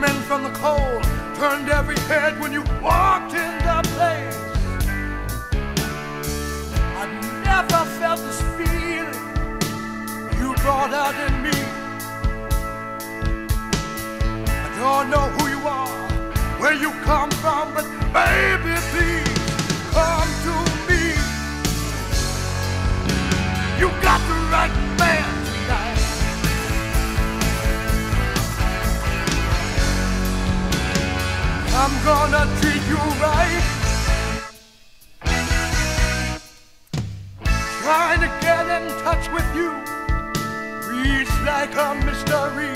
the cold, turned every head when you walked in the place. I never felt this feeling you brought out in me. I don't know who you are, where you come from, but baby, please come to me. You got I'm gonna treat you right. Trying to get in touch with you reads like a mystery.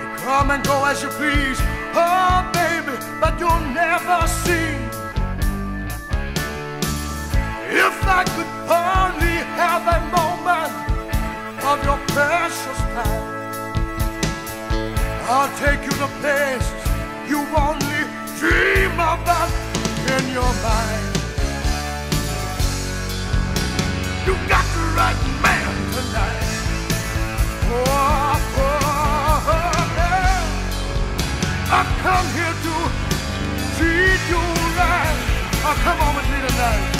You come and go as you please, oh baby, but you'll never see. If I could only have a moment of your precious time. I'll take you to places you only dream about in your mind. You got the right man tonight. Oh, oh, oh, yeah. I come here to treat you right. Oh, come on with me tonight.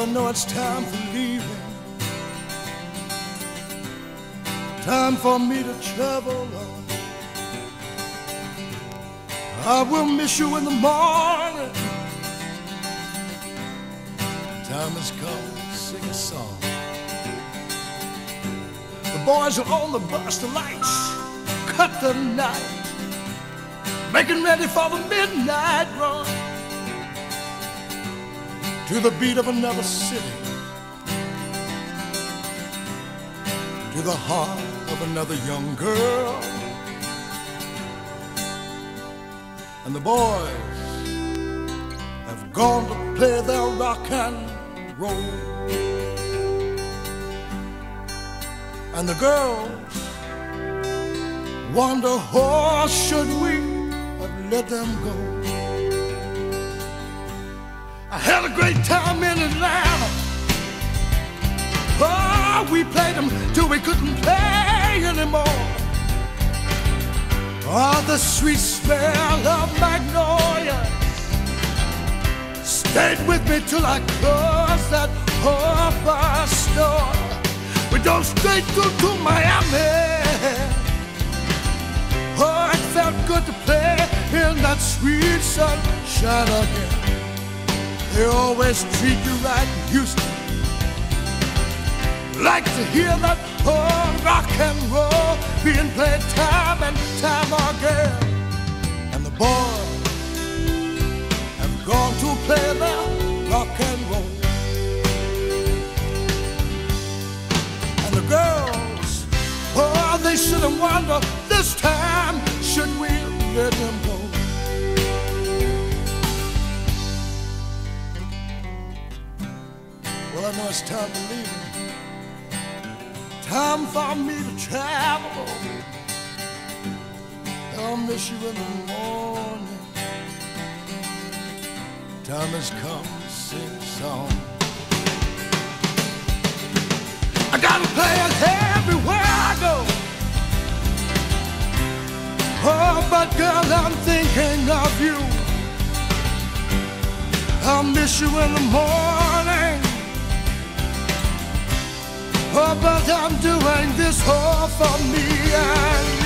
I know it's time for leaving. Time for me to travel on. I will miss you in the morning. Time has come to sing a song. The boys are on the bus, the lights cut the night, making ready for the midnight run to the beat of another city, to the heart of another young girl. And the boys have gone to play their rock and roll. And the girls wonder, oh, should we have let them go? I had a great time in Atlanta. Oh, we played them till we couldn't play anymore. Oh, the sweet smell of magnolias stayed with me till I closed that harbor store. We drove straight through to Miami. Oh, it felt good to play in that sweet sunshine again. They always treat you right in Houston. Like to hear that old rock and roll being played time and time again. And the boys have gone to play their rock and roll. And the girls, oh, they sit and wonder this time, should we let them go? It's time to leave. Time for me to travel. I'll miss you in the morning. Time has come to sing a song. I gotta play it everywhere I go. Oh, but girl, I'm thinking of you. I'll miss you in the morning. Oh, but I'm doing this all for me and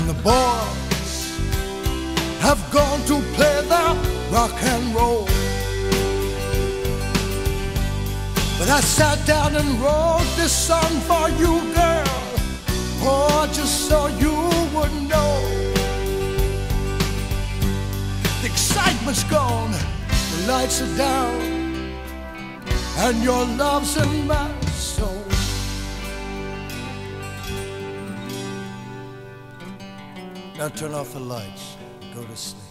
and the boys have gone to play their rock and roll. But I sat down and wrote this song for you, girl, oh, just so you would know. The excitement's gone, the lights are down, and your love's in my Now turn off the lights. Go to sleep.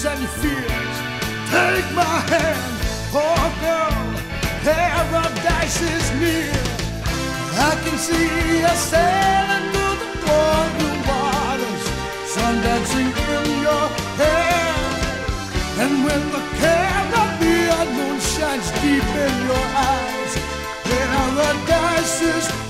hopes and fears. Take my hand, poor girl, paradise is near. I can see us sailing through the golden waters, sun dancing in your hair. And when the Caribbean moon shines deep in your eyes, paradise is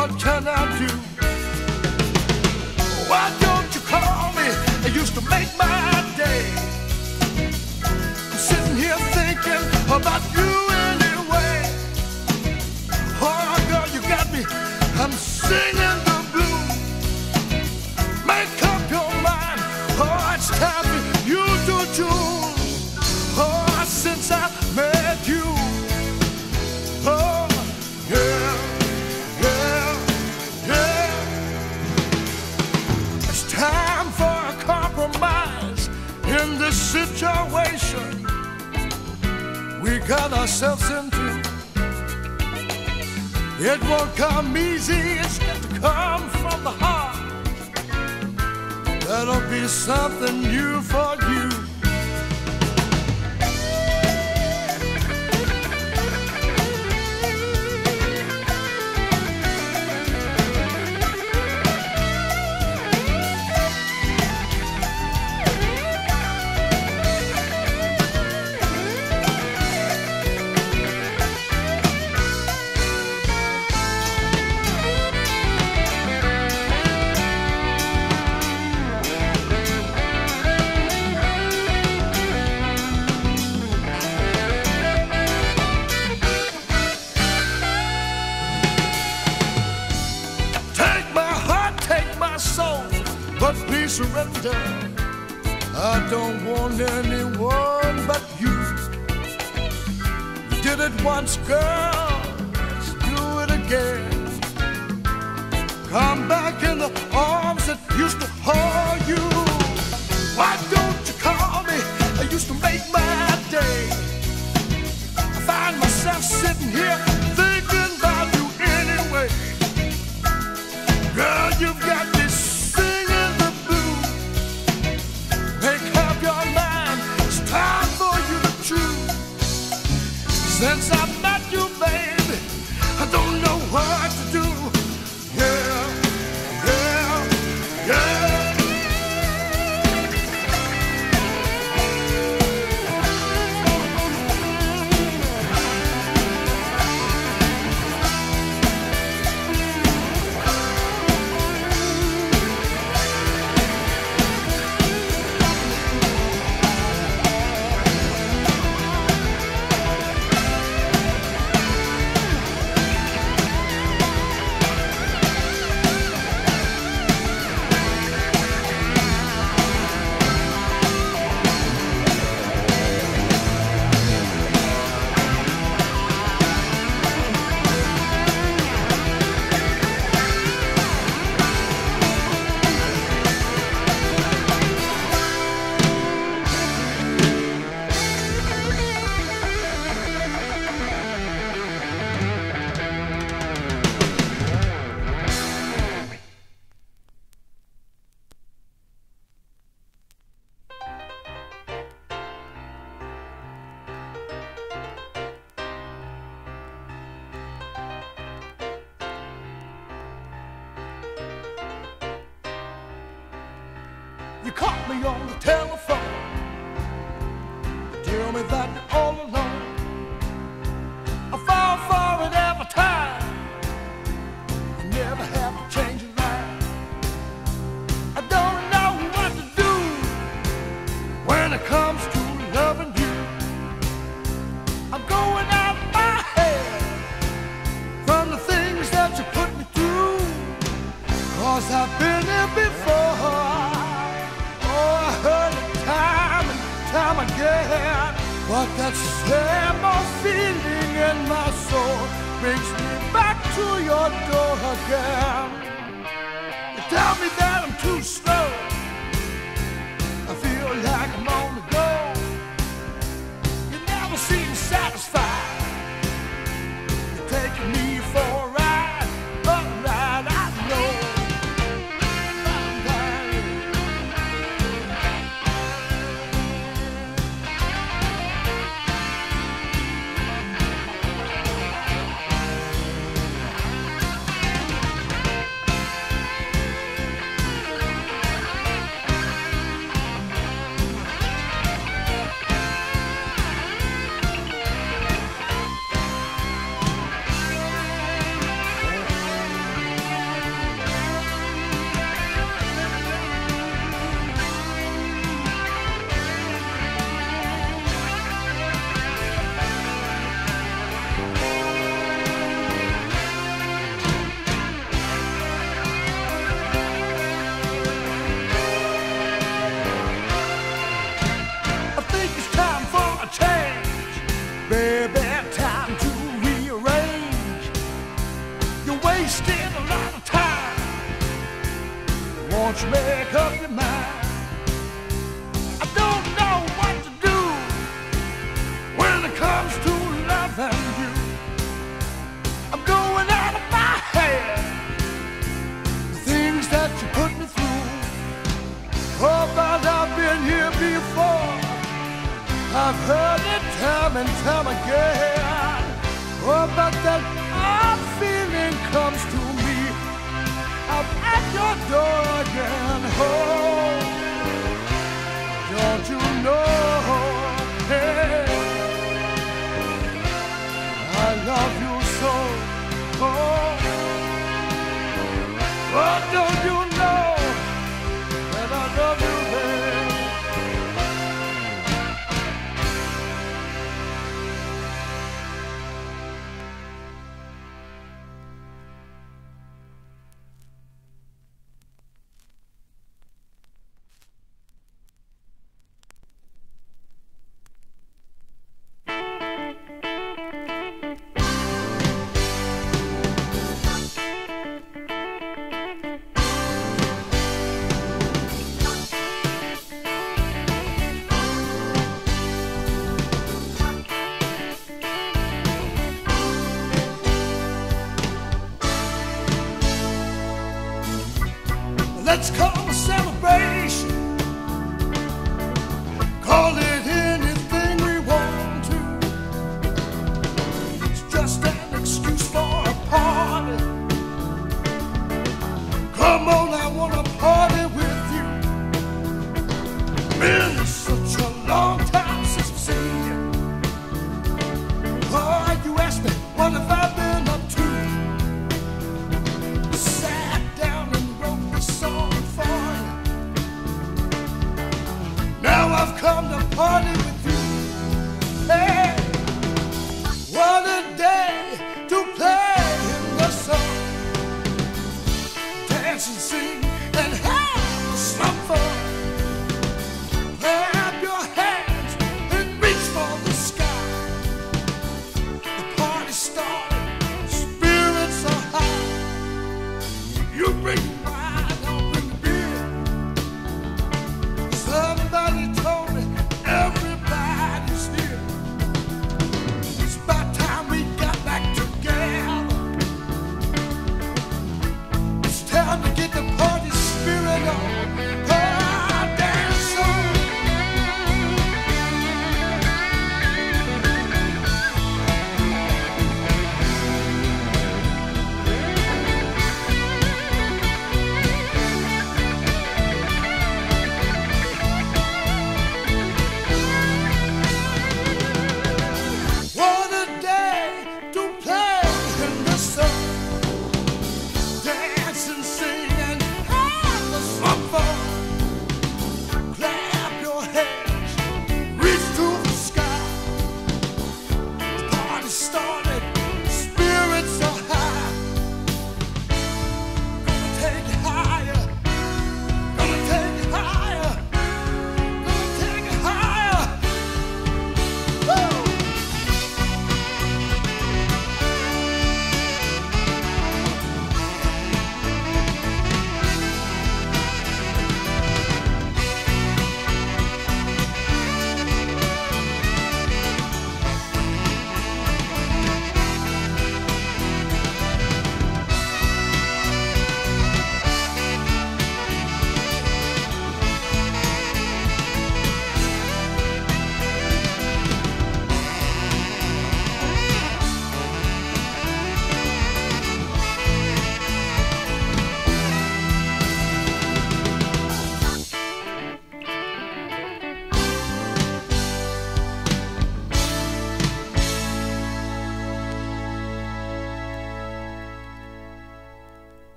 What can I do? Why don't you call me? It used to make my day. I'm sitting here thinking about you. It won't come easy, it's got to come from the heart. That'll be something new for you.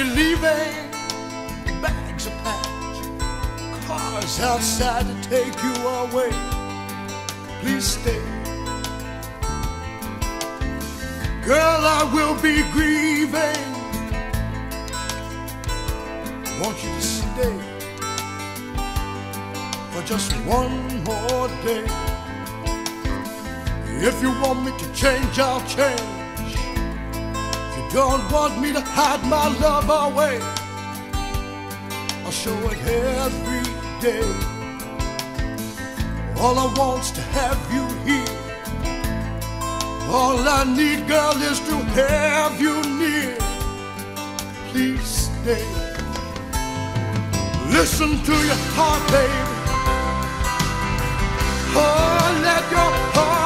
You're leaving, bags are packed, cars outside to take you away. Please stay. Girl, I will be grieving. I Want you to stay for just one more day. If you want me to change, I'll change don't want me to hide my love away. I'll show it every day. All I want's to have you here. All I need, girl, is to have you near. Please stay. Listen to your heart, baby. Oh, let your heart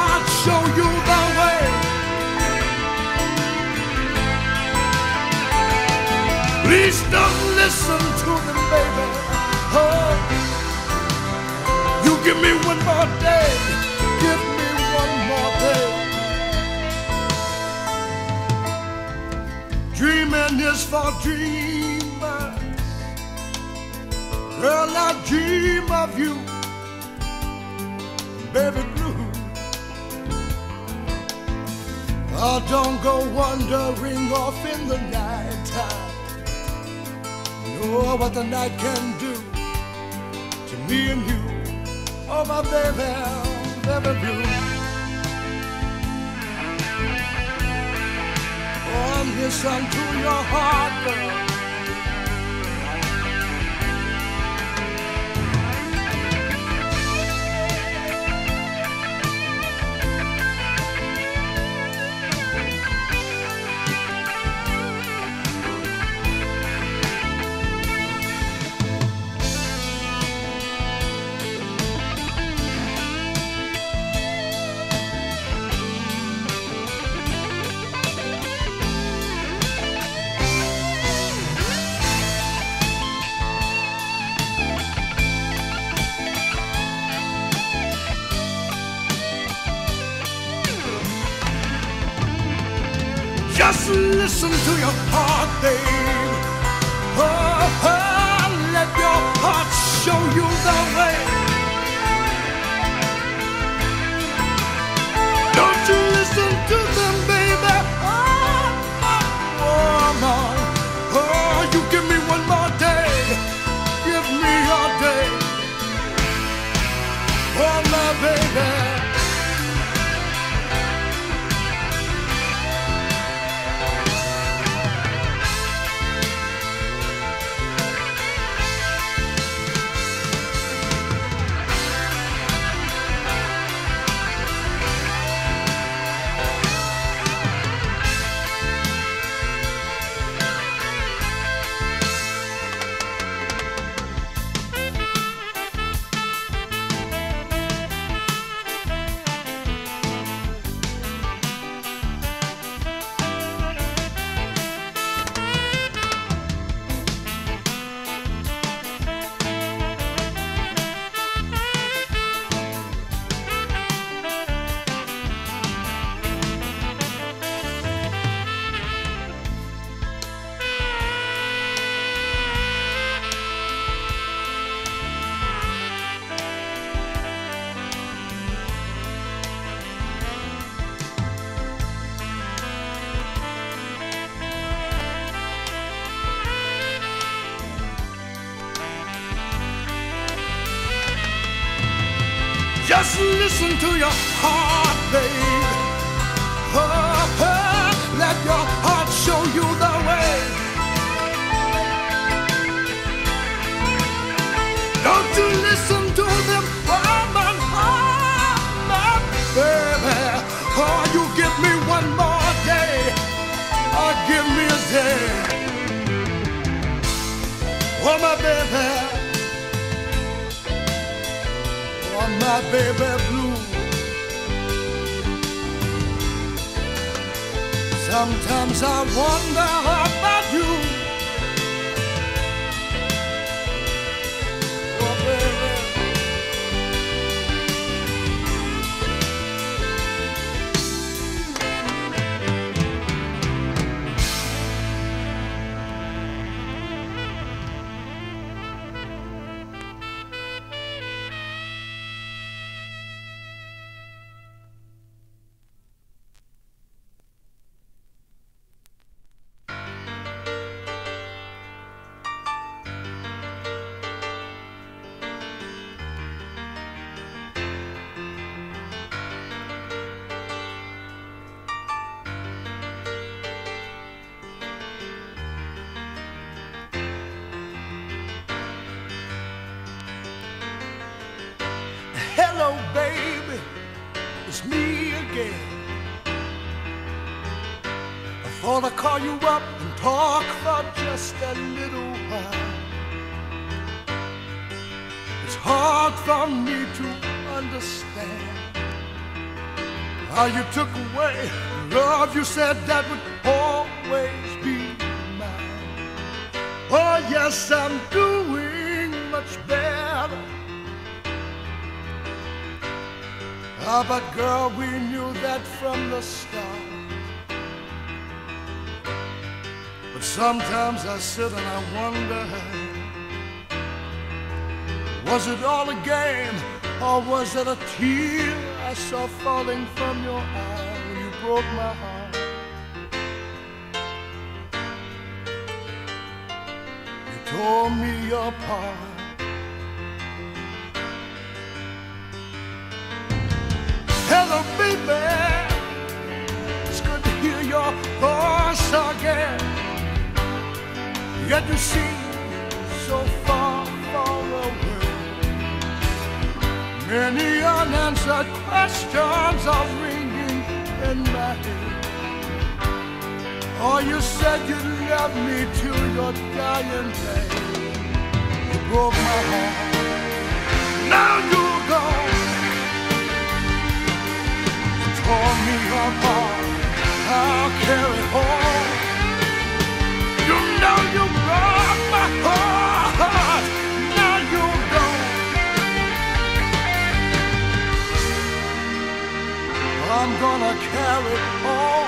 Please don't listen to them, baby. Oh, you give me one more day. Give me one more day. Dreaming is for dreamers. Girl, I dream of you, baby blue. Oh, don't go wandering off in the night time. Oh, what the night can do to me and you. Oh, my baby, baby blue. Oh, listen to your heart, girl. Just listen to your heart, babe. Oh, oh, let your heart show you the way. Don't you listen to my baby blue. Sometimes I wonder about you. Up and talk for just a little while. It's hard for me to understand how you took away love you said that would always be mine. Oh, yes, I'm doing much better. Ah, but girl, we knew that from the start. Sometimes I sit and I wonder was it all a game or was it a tear I saw falling from your eye when you broke my heart? You tore me apart. Hello, baby. It's good to hear your voice again. Yet you seem so far, far away. Many unanswered questions are ringing in my head. Oh, you said you'd love me till your dying day. You broke my heart. Now you're gone You tore me apart. I'll carry on. I'm gonna carry on.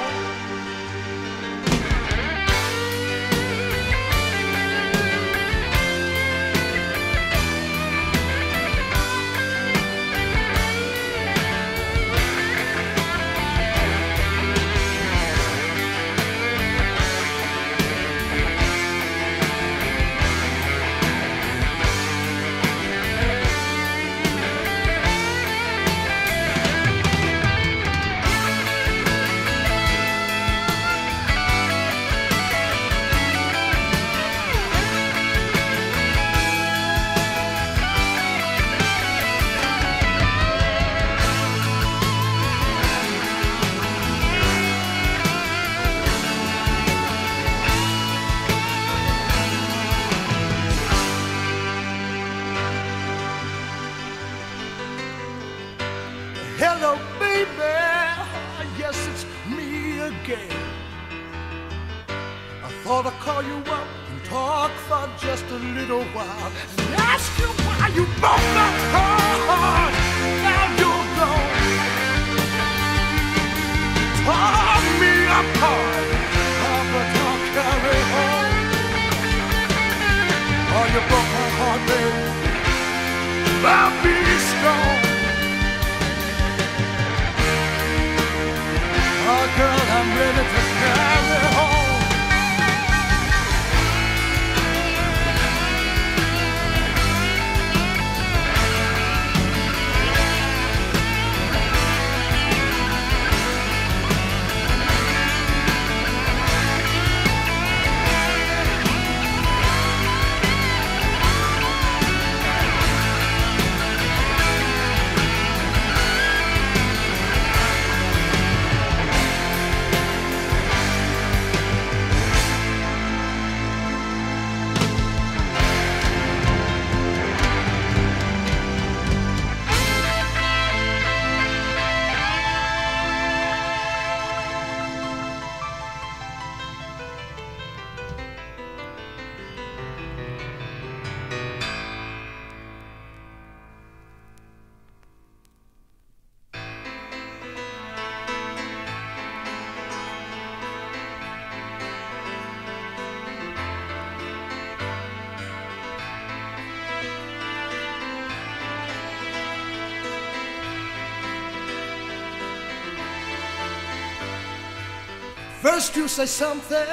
First you say something,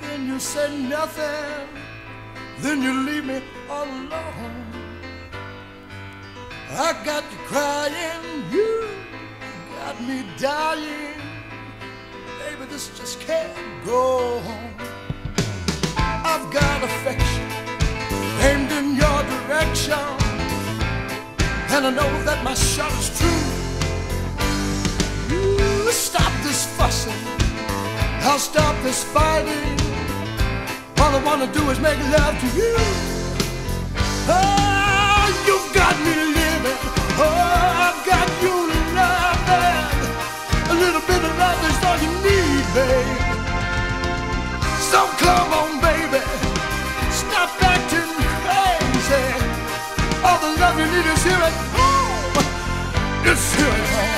then you say nothing, then you leave me alone. I got you crying, you got me dying. Baby, this just can't go on. I've got affection aimed in your direction, and I know that my shot is true stop this fussing. I'll stop this fighting. All I wanna do is make love to you. Oh, you've got me living. Oh, I've got you loving. A little bit of love is all you need, babe. So come on, baby. Stop acting crazy. All the love you need is here at home. It's here at home.